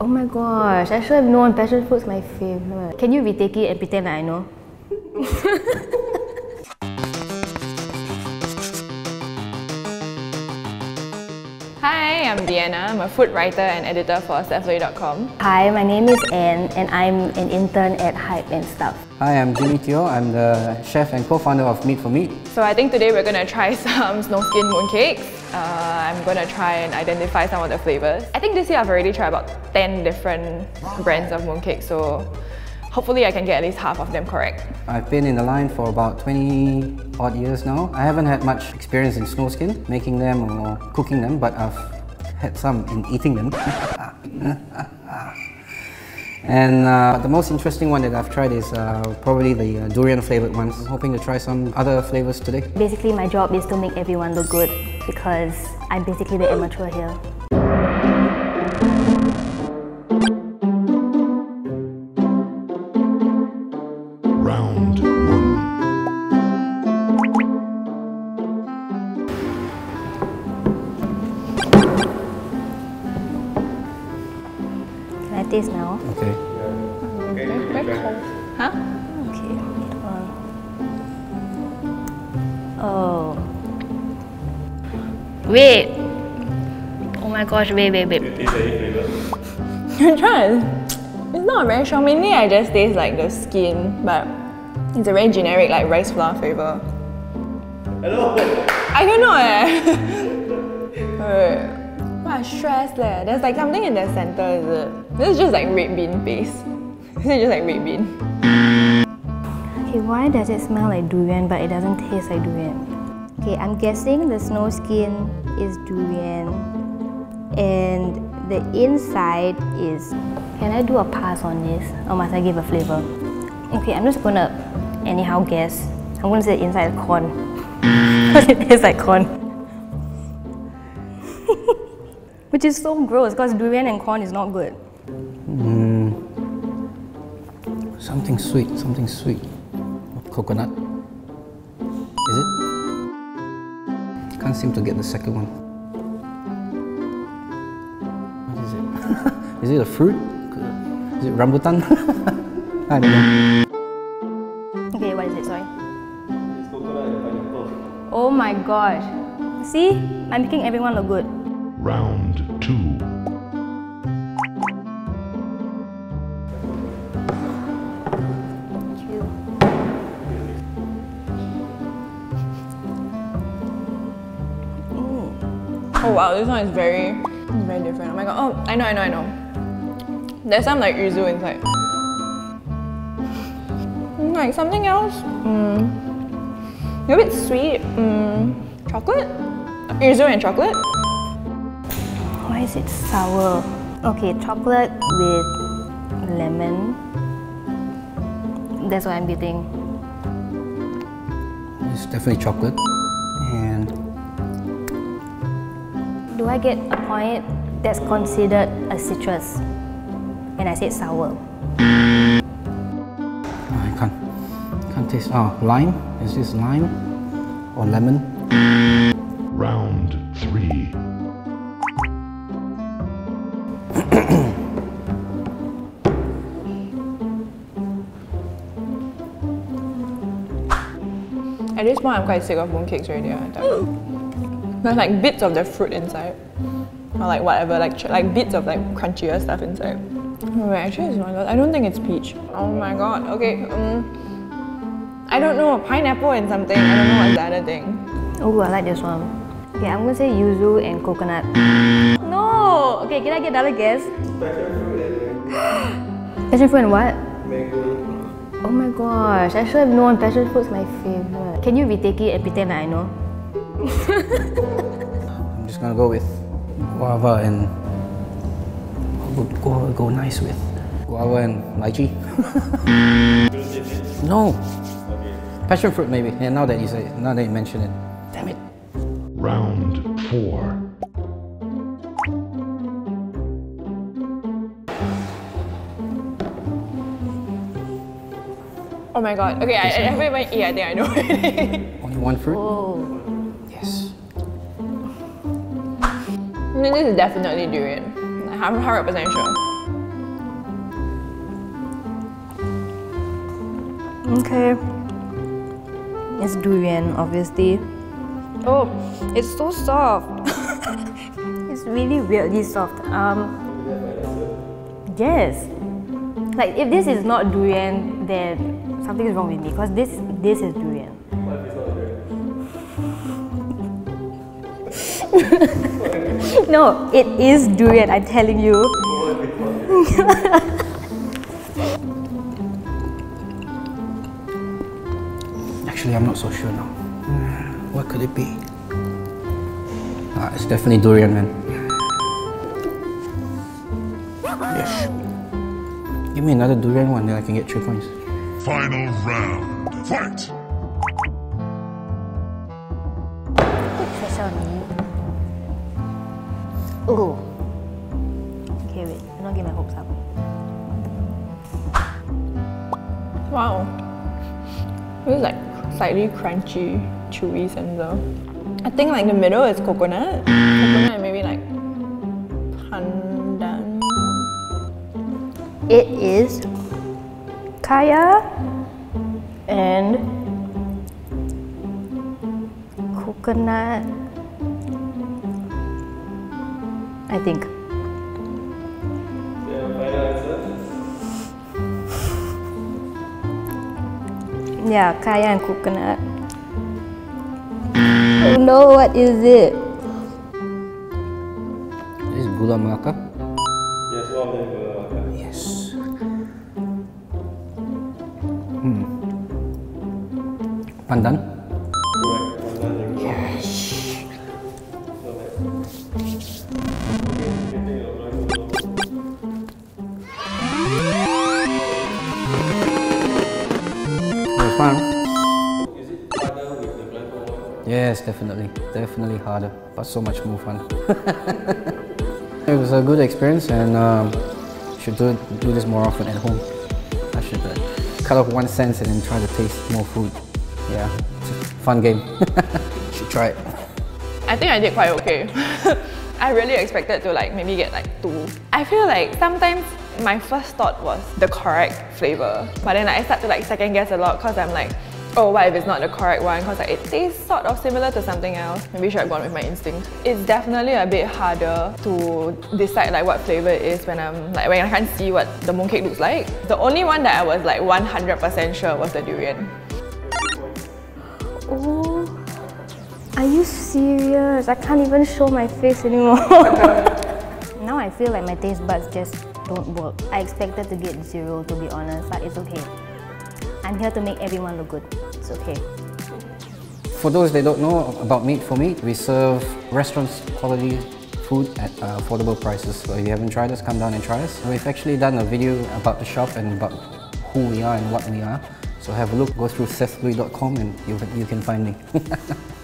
Oh my gosh, I should have known passion fruit's my favorite. Can you retake it and pretend that I know? Hi, I'm Deanna. I'm a food writer and editor for SethLui.com. Hi, my name is Anne and I'm an intern at Hype and Stuff. Hi, I'm Jimmy Teo. I'm the chef and co-founder of Meat for Meat. So I think today we're going to try some snow skin mooncakes. Uh, I'm to try and identify some of the flavors. I think this year I've already tried about 10 different brands of mooncakes, so hopefully I can get at least half of them correct. I've been in the line for about 20 odd years now. I haven't had much experience in snow skin, making them or cooking them, but I've had some in eating them. and uh, the most interesting one that I've tried is uh, probably the uh, durian flavored ones. I'm hoping to try some other flavors today. Basically, my job is to make everyone look good because I'm basically the amateur here. Round taste now? Okay. Very cold. Huh? Okay. One. Oh. Wait. Oh my gosh, wait, wait, wait. You Try. It's not very strong. Mainly I just taste like the skin, but it's a very generic like rice flour flavor. Hello. I don't know eh. Wow, stress leh. There's like something in the center, is it? This is just like red bean paste. This is just like red bean. Okay, why does it smell like durian but it doesn't taste like durian? Okay, I'm guessing the snow skin is durian and the inside is. Can I do a pass on this or must I give a flavor? Okay, I'm just gonna anyhow guess. I'm gonna say inside is corn. It tastes like corn. Which is so gross because durian and corn is not good. Hmm. Something sweet, something sweet. Coconut. Is it? Can't seem to get the second one. What is it? is it a fruit? Is it rambutan? I don't know. Okay, what is it? Sorry. Oh my gosh. See? I'm making everyone look good. Round two. Oh wow, this one is very, very different. Oh my god. Oh, I know, I know, I know. There's some like yuzu inside. Mm, Like something else. Mm. A bit sweet. Mm. Chocolate? Yuzu and chocolate? Why is it sour? Okay, chocolate with lemon. That's what I'm getting. It's definitely chocolate. And Do I get a point that's considered a citrus? And I said sour. I can't, can't taste. Oh, lime? Is this lime or lemon? At this point, I'm quite sick of mooncakes already. I tell. There's like bits of the fruit inside. Or like whatever, like ch- like bits of like crunchier stuff inside. Oh, wait, actually, it's not. I don't think it's peach. Oh my god. Okay. Um, I don't know. Pineapple and something. I don't know what's the other thing. Oh, I like this one. Okay, I'm gonna say yuzu and coconut. No! Okay, can I get another guess? Passion fruit and what? Mango. Oh my gosh, I should have known passion fruit's my favorite. Can you retake it and pretend that I know? I'm just gonna go with guava and what would guava go nice with? Guava and lychee. no. Passion fruit maybe. Yeah, now that you say, now that you mention it. Damn it. Round four. Oh my god. Okay, I, I have it in my ear. I think I know it. Only one fruit? Oh. Yes. I mean, this is definitely durian. I'm 100% sure. Okay. It's durian, obviously. Oh, it's so soft. it's really weirdly soft. Um, yes. Like, if this is not durian, then something is wrong with me because this this is durian. no, it is durian. I'm telling you. Actually, I'm not so sure now. What could it be? Ah, it's definitely durian, man. Yes. Give me another durian one, then I can get three points. Final round. Fight! Put pressure. Oh. Okay, wait. I'm not getting my hopes up. Wow. It was like slightly crunchy, chewy sensor. I think like the middle is coconut. Coconut and maybe like pandan. It is kaya and coconut. I think. Yeah, kaya and coconut. Oh no, what is it? This is gula melaka. Yes, one blindfold one? Yes, definitely. Definitely harder, but so much more fun. it was a good experience and um, should do, do this more often at home. I should uh, cut off one sense and then try to taste more food. Yeah, fun game. should try it. I think I did quite okay. I really expected to like maybe get like two. I feel like sometimes my first thought was the correct flavor, but then like, I start to like second guess a lot because I'm like, oh, what if it's not the correct one? Because like, it tastes sort of similar to something else. Maybe should have gone with my instinct. It's definitely a bit harder to decide like what flavor it is when I'm like when I can't see what the mooncake looks like. The only one that I was like 100% sure was the durian. Oh, are you serious? I can't even show my face anymore. now I feel like my taste buds just don't work. I expected to get zero to be honest, but it's okay. I'm here to make everyone look good. It's okay. For those that don't know about Meat for Meat, we serve restaurants quality food at affordable prices. So if you haven't tried us, come down and try us. We've actually done a video about the shop and about who we are and what we are. So have a look, go through sethlui.com and you, you can find me.